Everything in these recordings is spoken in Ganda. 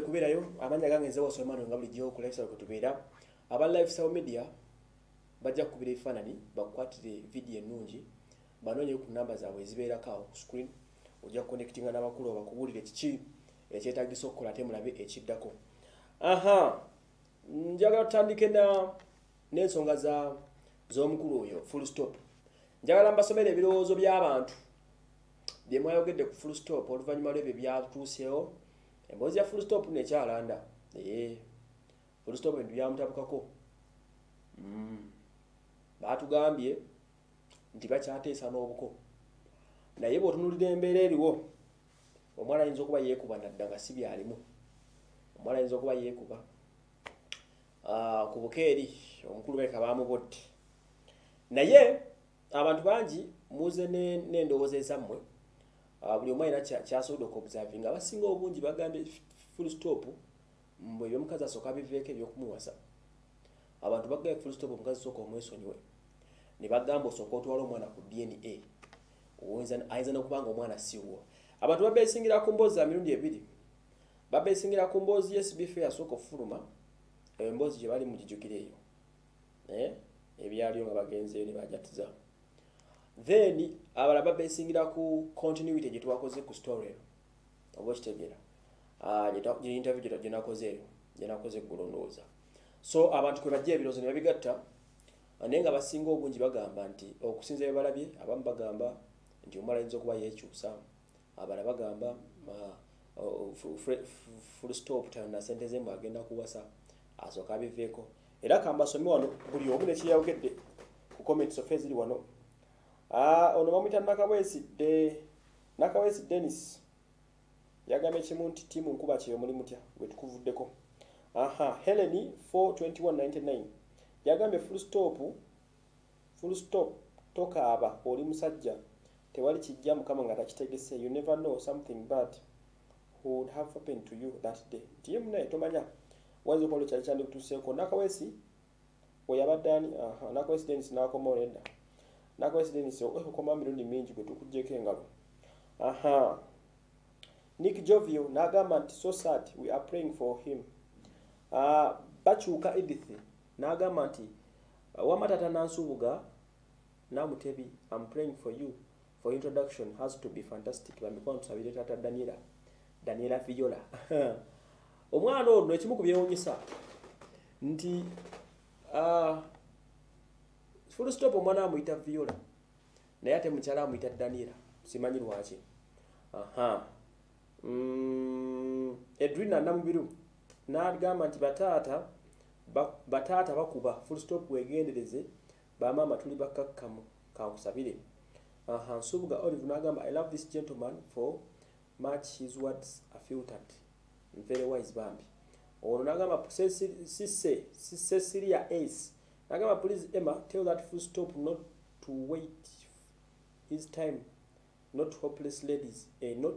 mwebale kubeerayo amanya gange nze wasomano nga bulijjo ku lifestyle kwetubeera aba lifestyle media bajja kukubira ebifaananyi bakukwatire vidiyo ennungi banoonye ku namba zaabwe ezibeerako awo ku screen ojja kuconnectinga n'abakulu bakubuulire kiki ekyetagisa okukola ate mulabe ekiddako. Aha njagala tutandike na n'ensonga za z'omukulu oyo full stop. Njagala mbasomera ebirowoozo by'abantu. Bye mwayogedde ku full stop oluvannyuma lwebyo byatuuseewo emboozi ya full stop nekyalanda ee full stop ebintu byamutabukako Mm. baatugambye nti bakyateesa n'obuko. Naye bw'otunuulira embeera eriwo omwana ayinza okuba yeekuba nadda nga si byalimu. Omwana ayinza okuba yeekuba. Ah, ku bukeeri omukulu baleka baamubodde. Naye abantu bangi muze ne- n'endowooza ezammwe buli omu alina kya- kyasobodde okuobservinga abasinga obungi bagambye full stop ebyomukazi asooka biveeko ebyokumuwasa. Abantu bagambye full stop omukazi sooka omwesonyiwe. Ne bagamba osooka otwala omwana ku dna ayinza nokuba nga omwana siwo abantu babeesingira ku mboozi za mirundi ebiri. Babeesingira ku mboozi yesbf yasooka okufuluma emboozi gye bali mugijjukira eyo. Eh, ebyaliyo nga bagenzeeyo ne bajatiza then abalala babeesingira ku continuity gye twakoze ku story eyo oba okitegeera Ah, interview gye- nakoze eyo gye nakoze eggulo ndowooza so abantu kwe bajja ebirowoozo ne babigatta naye nga basinga obungi bagamba nti okusinza bye balabye abamu bagamba nti omwana ayinza okuba yeekyusa abalala bagamba ah, full stop na sente ze mbwe agenda kuwasa asooka abiveeko. Era kambasome wano buli omu nekiyawogedde ku comments ofe eziri wano ono bamuyita nakawesi nakawesi denis yagambye kimu nti tiimu nkuba kyeyo muli mutya gwe tukuvuddeko. Aha heleni 42199 yagambye full stop full stop tokaaba oli musajja. Tewali kijja mukama nga takitegese. You never know something bad would have happened to you that day. Nti ye munaye tomanya. Wayinza okuba kyali kyandikutuuseeko nakawesi weyabadde ani? Aha nakawesi denis nakomawo nedda nakawesi denis okoma mirundi mingi gwe tukugjeko engalo aha. Nick jovio n'agamba nti so sad we are praying for him. Uh, bakyuka edith n'agamba nti uh, wamatata nansubuga namutebi i'm praying for you. For introduction has to be fantastic. Bamikono tusabire tata daniela. Daniela viola omwana ono ekimu ku byewunyisa. Nti uh, full stop omwana amuyita viola. Naye ate mukyala amuyita daniela. Simanyi lwaki. Aha. Mm, edwina namubiru n'agamba nti bataata ba- bataata bakuba. Full stop wegendereze bamaama tuli bakkakkamu kankusabire aha nsubuga olive n'agamba i love this gentleman for much his words are filtered. Very wise bambi. Ono n'agamba Ceci- sise cecilia ace n'agamba please emma tell that full stop not to wait his time not hopeless ladies eh, not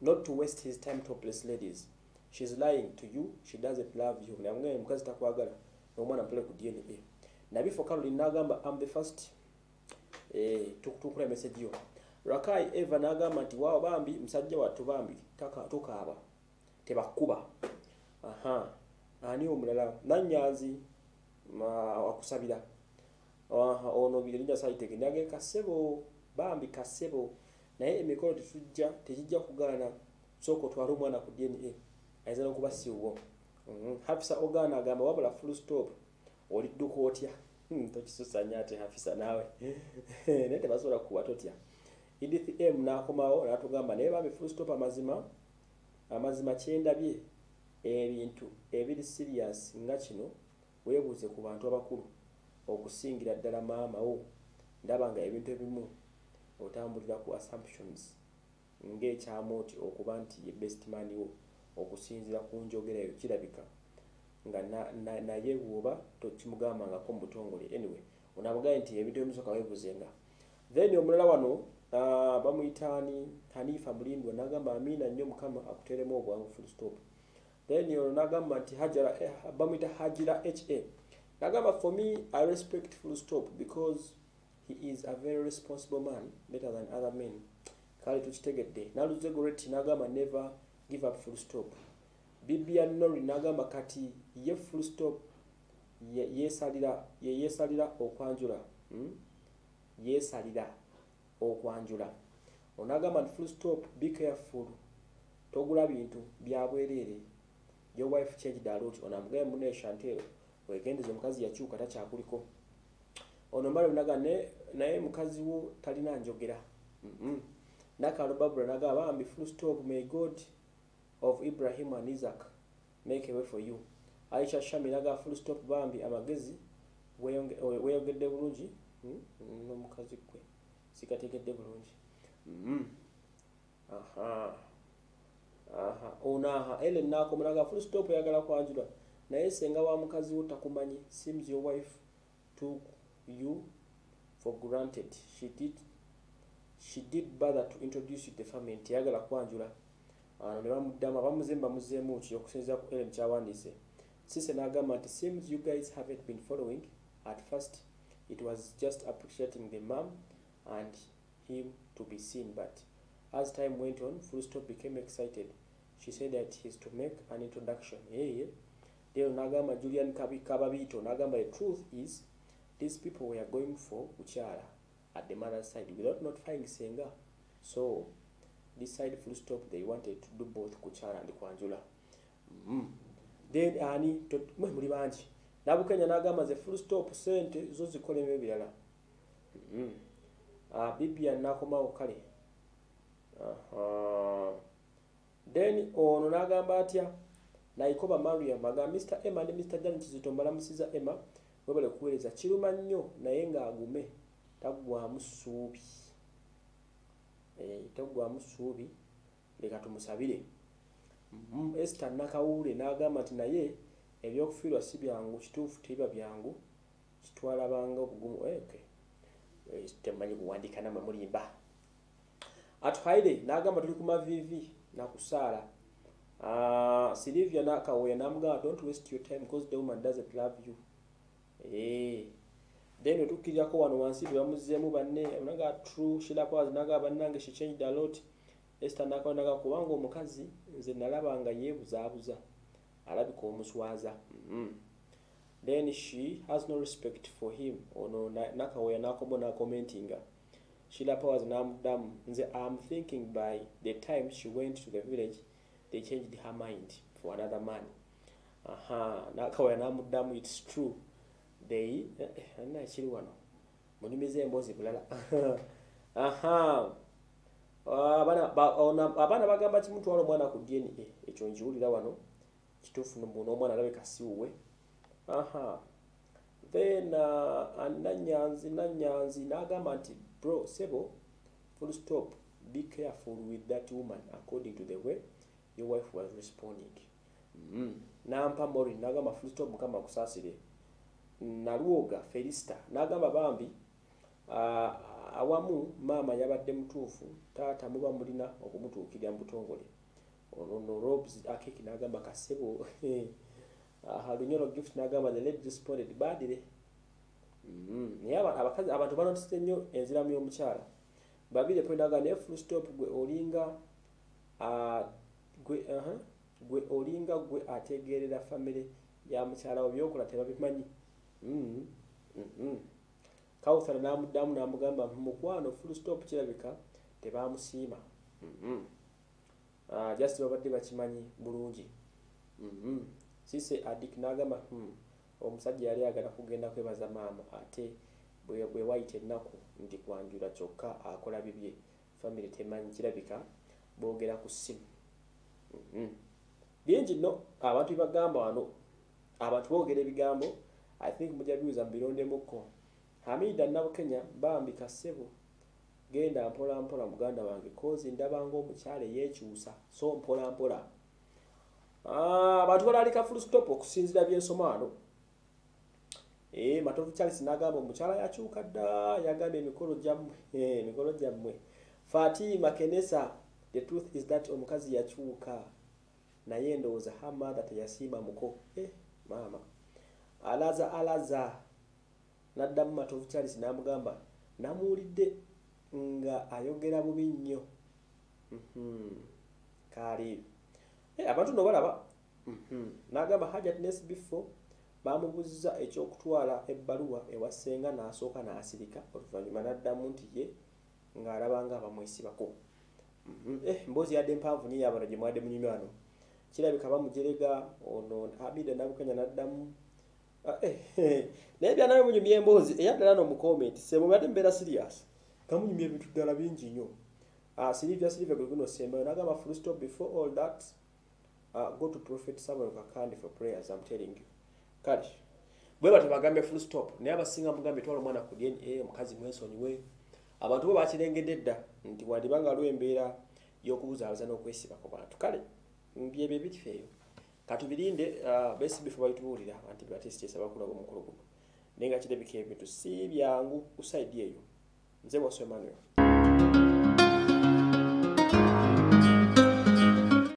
not to waste his time topless ladies. She's lying to you. She doesn't love you. Namugambye mukazi takwagala n'omwana mpule ku dna nabifo caroline n'agamba am the first eh, tuk- tukula message yo. Rakai eva n'agamba nti waawo bambi musajja wattu bambi tukaaba tebakkuba aha. Ani omulala? Nanyanzi ma- wakusabira Aha, ono erinnya saitege nage kasebo bambi kasebo naye emikolo tetujja tekijja kugaana sooka otwale omwana ku dna ayinza nokuba siwo hafisa ogaana agamba wabula full stop olidduka otya tokisusanya ate hafisa naawe naye tebasobola kukuwa totya edith m n'akomawo n'atugamba naye bambi full stop amazima amazima kyendabye ebintu ebiri serious nga kino weebuuze ku bantu abakulu okusingira ddala maama wo. Ndaba nga ebintu ebimu otambulira ku assumptions ng'ekyamooti okuba nti ye best man wo okusinziira ku njogera eyo kirabika nga na- na- naye bwoba tokimugambangako mu butongole. Anyway onabagaye nti ebintu ebimusooka weebuzenga then omulala wano ah, bamuyitaani hanifa mulindwa n'agamba amiina nnyo mukama akuteeremu obwangu full stop then ono n'agamba nti hajara eh, bamuyita hajira ha n'agamba for me i respect full stop because he is a very responsible man better than other men. Kale tukitegedde. Naluze goreti n'agamba never give up full stop. Bibi ya nori n'agamba kati ye full stop ye- yeesalira ye yeesalira okwanjula. Mm? yeesalira okwanjula. Onagamba nti full stop be careful. Togula bintu bya bwereere your wife changed a lot ono amugaye muno eshantero wegendeza omukazi yakyuka takyakuliko. Ono mbala naga ne naye mukazi wo talina njogera. Mm nakalo babula naga bambi full stop may god of ibrahim and isaac make a way for you. Aisha shami naga full stop bambi amagezi weyogedde bulungi. Mm, n'omukazi gwe sikategedde bulungi. Mm. aha aha aha. Ellen nakomulaga full stop oyagala kwanjula. Naye senga wa mukazi wo takumanyi. Seems your wife took you for granted. She did she did bother to introduce you the family. Nti yagala kwanjula. Ano ne bamuddamu abamuze bamuzeemu ki okusinziira ku ellen kyawandiise? Sise n'agamba nti seems you guys haven't been following. At first it was just appreciating the mom and him to be seen but as time went on full stop became excited. She said that he's to make an introduction. Yeye lero n'agamba julian kababiito n'agamba the truth is these people were going for kukyala at the mother side without notifying senga. So this side full stop they wanted to do both kukyala and kwanjula. Mm. then ani to- mwe muli bangi nabukenya n'agamba ze full stop sente zo zikolemu ebirala mm. uh, bibia nakomawo kale. Aha. Then ono n'agamba atya? Naikoba mariam agamba mr emma ne mr jan kizito mbalamusiza emma webale kuweereza. Kiruma nnyo naye ng'agume. Taggwamu ssuubi. Eh, taggwamu ssuubi. Leka tumusabire. Mm, esther nakawuule n'agamba nti naye ebyokufiirwa si byangu kituufu tebiba byangu. Kitwala banga obugumu. Eh. Eh, temumanyi kuwandiika namwe mulimba atuhaire n'agamba tuli ku mavivi nakusaala. Uh, silivia nakawoya namugamba don't waste your time because the woman doesn't love you. Eh. then wetukkirirako wano wansi tebamuzeemu banne naga true shilapas naga bannange she changed a lot. Esther nakawa naga kubanga omukazi nze nalaba nga yeebuzaabuza alabika omuswaza. Mm then she has no respect for him. Ono na- nakawoya nakomo nakomentinga Sheila Powers namuddamu nze am thinking by the time she went to the village they changed her mind for another man. Aha nakawaya namuddamu its true. They ana ekiri wano. Mu nnimi z'emboozi bulala. Aha. Abaana bagamba kimutwala omwana ku dna ekyo nkiwulira wano kituufu nomu- n'omwana alabeka siwuwe aha. Then uh, nanyanzi nanyanzi n'agamba nti bro sebo full stop. Be careful with that woman. According to the way your wife was responding. Mm. nampa morin n'agamba full stop mukama akusaasire nalwoga felista. N'agamba bambi uh, awamu maama yabadde mutuufu taata muba mulina okumutuukirira mu butongole. Ono robs akeki n'agamba kasebo uh, lunyolo gift n'agamba the lady responded badly naye aba- abakazi abantu banotise nnyo enziramu y'omukyala. Babiri epointaga naye full stop gwe olinga ah, gwe gwe olinga gwe ategeerera famire ya mukyala wo byokola tebabimanyi. Mm, mm, mm. kawusana n'amuddamu n'amugamba mukwano full stop kirabika tebamusiima mm. just babadde bakimanyi bulungi. Sise adik n'agamba hmm. Omusajja yali agala kugenda kwebaza maama ate bwe wayita ennaku nti kwanjula kyokka akola bibye. Famire temanyi kirabika boogera ku ssimu. Mhm. bingi nno abantu bebagamba wano abantu boogera ebigambo i think mujja biwuza mbirondemukko hamida nabukenya bambika ssebo genda mpola mpola muganda wange kozi ndabanga omukyala eyekyusa so mpola mpola Ah, abantu balalika full stop okusinzira byensoma wano matovu charles n'agamba omukyala yakyuka dda yagamba emikolo gyammwe eh, emikolo gyammwe. Fatima kenesa the truth is that omukazi yakyuka naye ndowooza mother teyasiima muko. Eh, maama. Alaza alaza n'addamu matovu charles n'amugamba namuwulidde nga ayogera bubi nnyo. Mhm. kaali Eh, abantu no balaba. Mhm. n'agamba hajat nesbifo bamubuzza ekyokutwala ebbaluwa ewa ssenga n'asooka n'asirika. Oluvannyuma n'addamu nti ye ng'alaba nga abamwesibako Mhm. eh mboozi yadde empanvu nyo yabano gye mwadde munyumya wano. Kirabika bamujerega ono abida nabukenya n'addamu. Ah, eh, eh. naye byanawe munyumya emboozi eyaddala nomukomenti semubadde mubeera serious. Kamunyumya ebintu ddala bingi nnyo. Uh, silivia silivia gwekuno sembayo nagamba full stop before all that. Uh, go to prophet samuel kakandi for prayers i'm telling you kale bwe batyo bagambye full stop. Naye abasinga mugambye twala omwana ku dna omukazi mwesonyiwe abantu bo bakirengedde dda nti wandibanga lwo embeera y'okubuzaabuza n'okwesiba ku bantu. Kale byebyo ebirifa eyo. Katubirinde uh, besibifu babitubuulira anti batesitesa bakulaga omukolo guno. Naye nga kirabika ebintu si byangu ku saidi eyo. Nze bwasemanuel